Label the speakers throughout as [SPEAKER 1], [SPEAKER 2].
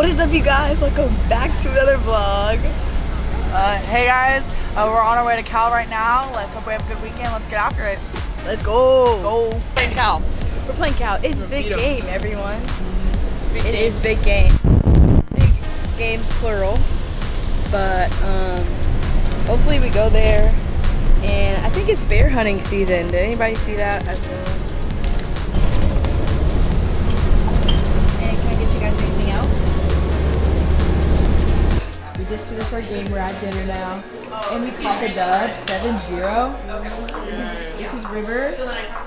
[SPEAKER 1] What is up you guys? Welcome back to another vlog.
[SPEAKER 2] Uh, hey guys, uh, we're on our way to Cal right now. Let's hope we have a good weekend. Let's get after it.
[SPEAKER 1] Let's go.
[SPEAKER 2] Let's go.
[SPEAKER 1] Playing Cal. We're playing Cal. It's big game, everyone.
[SPEAKER 2] Big
[SPEAKER 1] It is
[SPEAKER 2] games.
[SPEAKER 1] big games. Big games plural. But um, hopefully we go there. And I think it's bear hunting season. Did anybody see that as well? Just game. We're at dinner now. And we caught the dub 7-0. This is, this is River.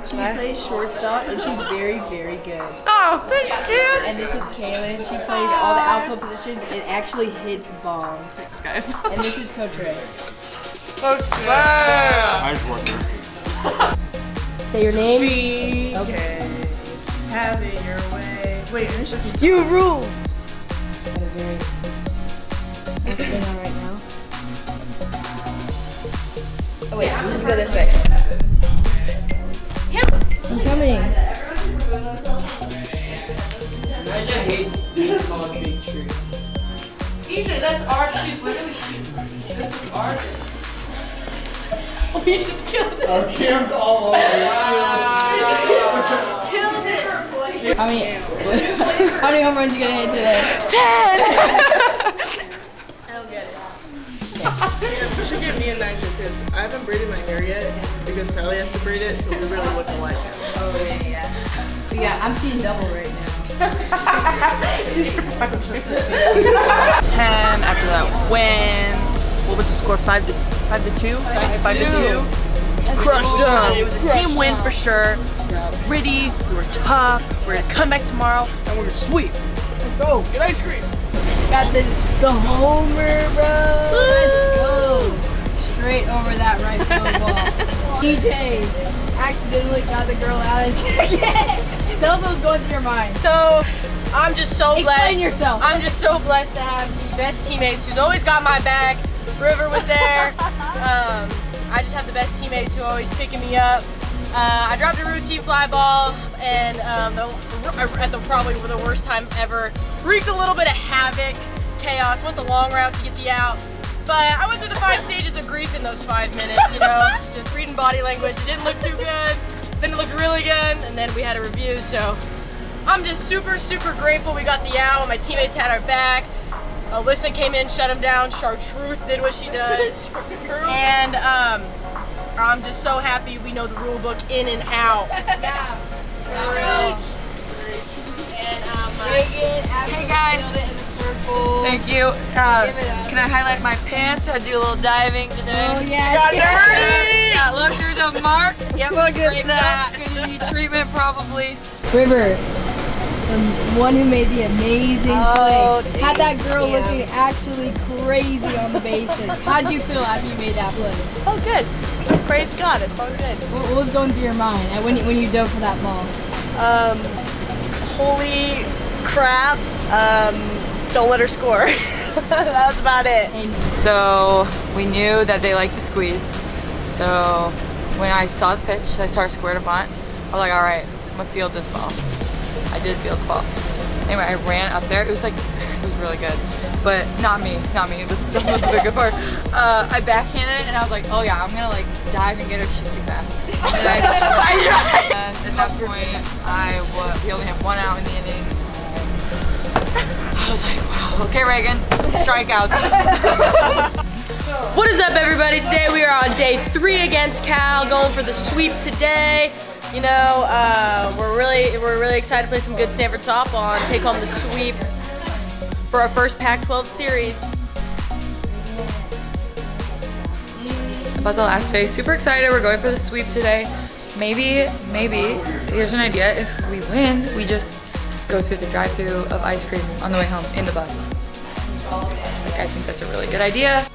[SPEAKER 1] She plays shortstop and she's very, very good.
[SPEAKER 2] Oh, thank you.
[SPEAKER 1] And this is Kaylin. She plays all the outfield positions and actually hits bombs.
[SPEAKER 2] Thanks, guys.
[SPEAKER 1] And this is Coach Ray.
[SPEAKER 2] Folks,
[SPEAKER 3] I just worked there.
[SPEAKER 1] Say your name.
[SPEAKER 2] Be
[SPEAKER 1] Okay.
[SPEAKER 2] have it your way. Wait, finish up
[SPEAKER 1] You rule. Wait, we can go this way. I'm coming.
[SPEAKER 2] Isha, that's art. She's literally This is art. We just killed it.
[SPEAKER 3] Our cam's all over.
[SPEAKER 2] Killed it.
[SPEAKER 1] How many? how many home runs you gonna hit today?
[SPEAKER 4] You should get me a nitro because I haven't braided my hair yet because Kylie has to braid it, so we really look alike now.
[SPEAKER 1] Oh yeah, yeah. But yeah, I'm seeing double right now.
[SPEAKER 2] 10 after that win. What was the score? 5 to 5 to 2? 5 to 2. Crushed them. It was a team win for sure. Gritty, we were tough. We're gonna come back tomorrow and we're gonna sweep.
[SPEAKER 1] Let's go.
[SPEAKER 2] Get ice cream.
[SPEAKER 1] Got the the homer, bro. Straight over that right field wall. DJ accidentally got the girl out of second. Tell us what's going through your mind.
[SPEAKER 5] So I'm just so
[SPEAKER 1] Explain
[SPEAKER 5] blessed.
[SPEAKER 1] yourself.
[SPEAKER 5] I'm just so blessed to have the best teammates who's always got my back. River was there. um, I just have the best teammates who are always picking me up. Uh, I dropped a routine fly ball and um, at the probably the worst time ever. Wreaked a little bit of havoc, chaos. Went the long route to get the out. But I went through the five stages of grief in those five minutes, you know, just reading body language. It didn't look too good, then it looked really good, and then we had a review, so I'm just super, super grateful we got the out. My teammates had our back. Alyssa came in, shut him down. Chartreuse did what she does. and um, I'm just so happy we know the rule book in and out. Yeah. And um,
[SPEAKER 1] Reagan,
[SPEAKER 6] Hey, guys.
[SPEAKER 1] It in the circle.
[SPEAKER 6] Thank you. Uh,
[SPEAKER 1] Give it up.
[SPEAKER 6] can I highlight my pants? I do a little diving today.
[SPEAKER 1] Oh yeah.
[SPEAKER 2] Got
[SPEAKER 1] yeah.
[SPEAKER 2] dirty.
[SPEAKER 6] Yeah, look, there's a mark. Yep,
[SPEAKER 1] Look at that.
[SPEAKER 6] Gonna need treatment probably.
[SPEAKER 1] River, the one who made the amazing
[SPEAKER 6] Oh,
[SPEAKER 1] play, had that girl
[SPEAKER 5] damn.
[SPEAKER 1] looking actually crazy on the bases. How'd you feel after you made that play?
[SPEAKER 5] oh, good. Praise God, it felt good.
[SPEAKER 1] What, what was going through your mind when you, when you dove for that ball?
[SPEAKER 5] Um, holy crap. Um, don't let her score. that was about it.
[SPEAKER 6] So we knew that they like to squeeze. So when I saw the pitch, I started square to bunt. I was like, all right, I'm gonna field this ball. I did field the ball. Anyway, I ran up there. It was like, it was really good. But not me, not me. That was the good part. Uh, I backhanded it and I was like, oh yeah, I'm gonna like dive and get her. She's too fast. And I and at that point, okay, Reagan, strikeouts.
[SPEAKER 5] What is up, everybody? Today we are on day three against Cal, going for the sweep today. You know, uh, we're really we're really excited to play some good Stanford softball and take home the sweep for our first Pac-12 series.
[SPEAKER 6] about the last day. Super excited. We're going for the sweep today. Maybe, maybe, here's an idea. If we win, we just go through the drive-through of ice cream on the way home in the bus. Like, I think that's a really good idea.